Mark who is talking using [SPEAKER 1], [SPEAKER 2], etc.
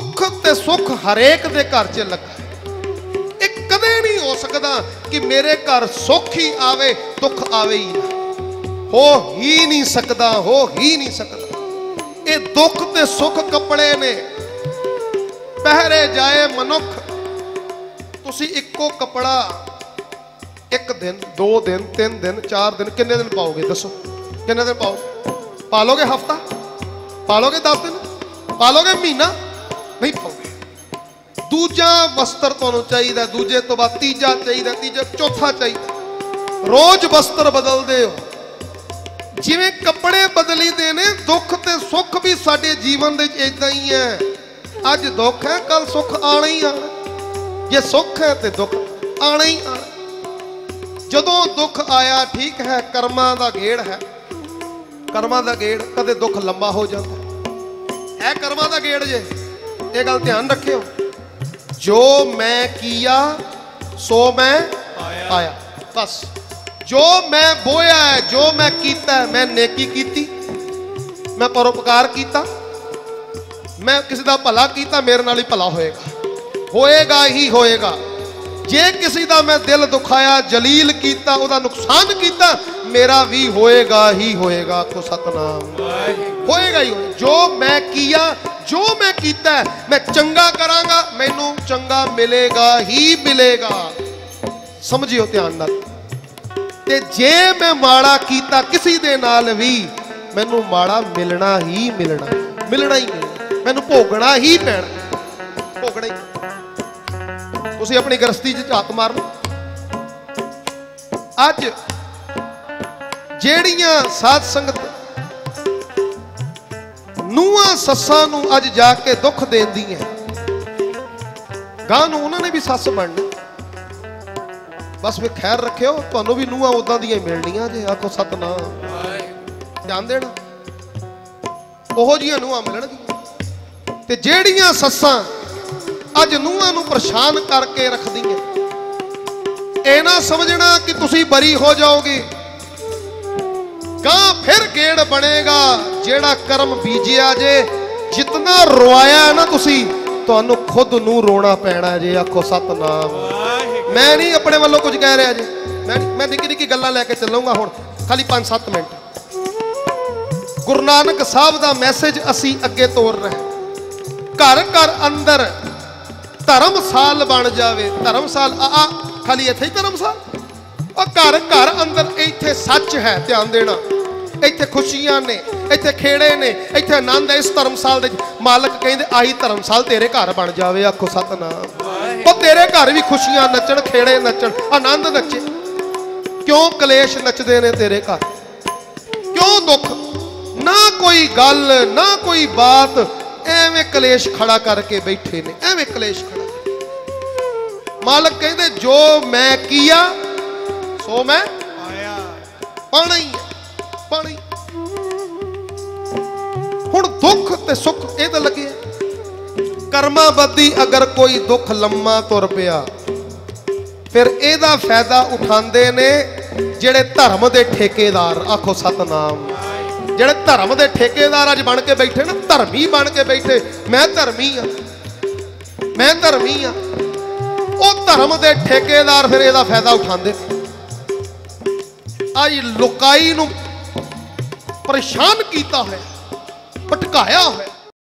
[SPEAKER 1] ਦੁੱਖ ਤੇ ਸੁੱਖ ਹਰੇਕ ਦੇ ਘਰ 'ਚ ਲੱਗਾ ਇਹ ਕਦੇ ਨਹੀਂ ਹੋ ਸਕਦਾ ਕਿ ਮੇਰੇ ਘਰ ਸੁੱਖ ਹੀ ਆਵੇ, ਦੁੱਖ ਆਵੇ ਹੀ ਨਾ। ਹੋ ਹੀ ਨਹੀਂ ਸਕਦਾ, ਹੋ ਹੀ ਨਹੀਂ ਸਕਦਾ। ਇਹ ਦੁੱਖ ਤੇ ਸੁੱਖ ਕੱਪੜੇ ਨੇ। ਪਹਿਰੇ ਜਾਏ ਮਨੁੱਖ, ਤੁਸੀਂ ਇੱਕੋ ਕੱਪੜਾ ਇੱਕ ਦਿਨ, ਦੋ ਦਿਨ, ਤਿੰਨ ਦਿਨ, ਚਾਰ ਦਿਨ, ਕਿੰਨੇ ਦਿਨ ਪਾਓਗੇ? ਦੱਸੋ। ਕਿੰਨੇ ਦਿਨ ਪਾਓ ਪਾ ਪਾਲੋਗੇ ਹਫਤਾ? ਪਾ ਪਾਲੋਗੇ 10 ਦਿਨ? ਪਾ ਪਾਲੋਗੇ ਮਹੀਨਾ? ਨਹੀਂ ਪਾਓਗੇ ਦੂਜਾ ਵਸਤਰ ਤੁਹਾਨੂੰ ਚਾਹੀਦਾ, ਦੂਜੇ ਤੋਂ ਬਾਅਦ ਤੀਜਾ ਚਾਹੀਦਾ, ਤੀਜਾ, ਚੌਥਾ ਚਾਹੀਦਾ। ਰੋਜ਼ ਵਸਤਰ ਬਦਲਦੇ ਹੋ। ਜਿਵੇਂ ਕੱਪੜੇ ਬਦਲੀਦੇ ਨੇ, ਦੁੱਖ ਤੇ ਸੁੱਖ ਵੀ ਸਾਡੇ ਜੀਵਨ ਦੇ ਵਿੱਚ ਇਦਾਂ ਹੀ ਹੈ। ਅੱਜ ਦੁੱਖ ਹੈ ਕੱਲ ਸੁੱਖ ਆਣਾ ਹੀ ਆਣਾ ਜੇ ਸੁੱਖ ਹੈ ਤੇ ਦੁੱਖ ਆਣਾ ਹੀ ਆਣਾ ਜਦੋਂ ਦੁੱਖ ਆਇਆ, ਠੀਕ ਹੈ, ਕਰਮਾਂ ਦਾ ਗੇੜ ਹੈ। ਕਰਮਾਂ ਦਾ ਗੇੜ ਕਦੇ ਦੁੱਖ ਲੰਬਾ ਹੋ ਜਾਂਦਾ ਹੈ। ਇਹ ਕਰਮਾਂ ਦਾ ਗੇੜ ਜੇ। ਇਹ ਗੱਲ ਧਿਆਨ ਰੱਖਿਓ। ਜੋ ਮੈਂ ਕੀਆ ਸੋ ਮੈਂ ਪਾਇਆ ਬਸ। ਜੋ ਮੈਂ ਬੋਇਆ ਹੈ ਜੋ ਮੈਂ ਕੀਤਾ ਮੈਂ ਨੇਕੀ ਕੀਤੀ। ਮੈਂ ਪਰਉਪਕਾਰ ਕੀਤਾ। ਮੈਂ ਕਿਸੇ ਦਾ ਭਲਾ ਕੀਤਾ ਮੇਰੇ ਨਾਲ ਹੀ ਭਲਾ ਹੋਏਗਾ। ਹੋਏਗਾ ਹੀ ਹੋਏਗਾ। ਜੇ ਕਿਸੇ ਦਾ ਮੈਂ ਦਿਲ ਦੁਖਾਇਆ ਜਲੀਲ ਕੀਤਾ ਉਹਦਾ ਨੁਕਸਾਨ ਕੀਤਾ ਮੇਰਾ ਵੀ ਹੋਏਗਾ ਹੀ ਹੋਏਗਾ। ਆਖੋ ਸਤਨਾਮ। ਹੋਏਗਾ। ਜੋ ਮੈਂ ਕੀਆ, ਜੋ ਮੈਂ ਕੀਤਾ, ਮੈਂ ਚੰਗਾ ਕਰਾਂਗਾ, ਮੈਨੂੰ ਚੰਗਾ ਮਿਲੇਗਾ ਹੀ ਮਿਲੇਗਾ। ਸਮਝਿਓ ਧਿਆਨ ਨਾਲ। ਤੇ ਜੇ ਮੈਂ ਮਾੜਾ ਕੀਤਾ ਕਿਸੇ ਦੇ ਨਾਲ ਵੀ, ਮੈਨੂੰ ਮਾੜਾ ਮਿਲਣਾ ਹੀ ਮਿਲਣਾ। ਮਿਲਣਾ ਹੀ ਮਿਲਣਾ ਮੈਨੂੰ ਭੋਗਣਾ ਹੀ ਪੈਣਾ। ਭੋਗਣਾ ਹੀ। ਤੁਸੀਂ ਆਪਣੀ ਗ੍ਰਸਤੀ 'ਚ ਝਾਤ ਮਾਰੋ ਅੱਜ ਜਿਹੜੀਆਂ ਸਾਧ ਸੰਗਤ ਨੂੰਹਾਂ ਸੱਸਾਂ ਨੂੰ ਅੱਜ ਜਾ ਕੇ ਦੁੱਖ ਦੇਂਦੀਆਂ ਗਾਂ ਨੂੰ ਉਹਨਾਂ ਨੇ ਵੀ ਸੱਸ ਬਣਨਾ। ਬਸ ਵੀ ਖੈਰ ਰੱਖਿਓ, ਤੁਹਾਨੂੰ ਵੀ ਨੂੰਹਾਂ ਉਦਾਂ ਦੀਆਂ ਹੀ ਮਿਲਣੀਆਂ ਜੇ, ਆਖੋ ਸਤਨਾਮ। ਧਿਆਨ ਦੇਣਾ। ਉਹੋ ਜੀਆਂ ਨੂੰਹਾਂ ਮਿਲਣਗੀਆਂ। ਤੇ ਜਿਹੜੀਆਂ ਸੱਸਾਂ ਅੱਜ ਨੂੰਹਾਂ ਨੂੰ ਪਰੇਸ਼ਾਨ ਕਰਕੇ ਰੱਖਦੀਆਂ। ਇਹ ਨਾ ਸਮਝਣਾ ਕਿ ਤੁਸੀਂ ਬਰੀ ਹੋ ਜਾਓਗੇ। ਗਾਂ ਫਿਰ ਗੇੜ ਬਣੇਗਾ ਜਿਹੜਾ ਕਰਮ ਬੀਜਿਆ ਜੇ। ਜਿਤਨਾ ਰਵਾਇਆ ਨਾ ਤੁਸੀਂ ਤੁਹਾਨੂੰ ਖੁਦ ਨੂੰ ਰੋਣਾ ਪੈਣਾ ਜੇ ਆਖੋ ਸਤਨਾਮ। ਮੈਂ ਨਹੀਂ ਆਪਣੇ ਵੱਲੋਂ ਕੁਝ ਕਹਿ ਰਿਹਾ ਜੀ। ਮੈਂ ਮੈਂ ਨਿੱਕੀ ਨਿੱਕੀ ਗੱਲਾਂ ਲੈ ਕੇ ਚੱਲੂੰਗਾ ਹੁਣ ਖਾਲੀ 5-7 ਮਿੰਟ। ਗੁਰੂ ਨਾਨਕ ਸਾਹਿਬ ਦਾ ਮੈਸੇਜ ਅਸੀਂ ਅੱਗੇ ਤੋਰ ਰਹੇ ਘਰ ਘਰ ਅੰਦਰ ਧਰਮਸਾਲ ਬਣ ਜਾਵੇ। ਧਰਮਸਾਲ ਆ ਖਾਲੀ ਇੱਥੇ ਹੀ ਧਰਮਸਾਲ? ਉਹ ਘਰ ਘਰ ਅੰਦਰ ਇੱਥੇ ਸੱਚ ਹੈ ਧਿਆਨ ਦੇਣਾ। ਇੱਥੇ ਖੁਸ਼ੀਆਂ ਨੇ, ਇੱਥੇ ਖੇੜੇ ਨੇ, ਇੱਥੇ ਆਨੰਦ ਹੈ ਇਸ ਧਰਮਸਾਲ ਦੇ ਮਾਲਕ ਕਹਿੰਦੇ, ਆਹੀ ਧਰਮਸਾਲ ਤੇਰੇ ਘਰ ਬਣ ਜਾਵੇ, ਆਖੋ ਸਤਨਾਮ। ਉਹ ਤੇਰੇ ਘਰ ਵੀ ਖੁਸ਼ੀਆਂ ਨੱਚਣ, ਖੇੜੇ ਨੱਚਣ, ਆਨੰਦ ਨੱਚੇ। ਕਿਉਂ ਕਲੇਸ਼ ਨੱਚਦੇ ਨੇ ਤੇਰੇ ਘਰ? ਕਿਉਂ ਦੁੱਖ? ਨਾ ਕੋਈ ਗੱਲ, ਨਾ ਕੋਈ ਬਾਤ, ਐਵੇਂ ਕਲੇਸ਼ ਖੜਾ ਕਰਕੇ ਬੈਠੇ ਨੇ, ਐਵੇਂ ਕਲੇਸ਼ ਖੜਾ ਮਾਲਕ ਕਹਿੰਦੇ, ਜੋ ਮੈਂ ਕੀਆ ਸੋ ਮੈਂ ਪਾਣਾ ਹੀ ਹੈ ਹੁਣ ਦੁੱਖ ਤੇ ਸੁੱਖ ਇਹ ਤਾਂ ਲੱਗੇ ਕਰਮਾਂ ਬੱਦੀ ਅਗਰ ਕੋਈ ਦੁੱਖ ਲੰਮਾ ਤੁਰ ਪਿਆ, ਫਿਰ ਇਹਦਾ ਫਾਇਦਾ ਉਠਾਉਂਦੇ ਨੇ ਜਿਹੜੇ ਧਰਮ ਦੇ ਠੇਕੇਦਾਰ, ਆਖੋ ਸਤਨਾਮ। ਜਿਹੜੇ ਧਰਮ ਦੇ ਠੇਕੇਦਾਰ ਅੱਜ ਬਣ ਕੇ ਬੈਠੇ ਨਾ, ਧਰਮੀ ਬਣ ਕੇ ਬੈਠੇ, ਮੈਂ ਧਰਮੀ ਆ। ਮੈਂ ਧਰਮੀ ਆ। ਉਹ ਧਰਮ ਦੇ ਠੇਕੇਦਾਰ ਫਿਰ ਇਹਦਾ ਫਾਇਦਾ ਉਠਾਉਂਦੇ ਨੇ। ਅੱਜ ਲੋਕਾਈ ਨੂੰ ਪਰੇਸ਼ਾਨ ਕੀਤਾ ਹੋਇਆ ਭਟਕਾਇਆ ਹੋਇਆ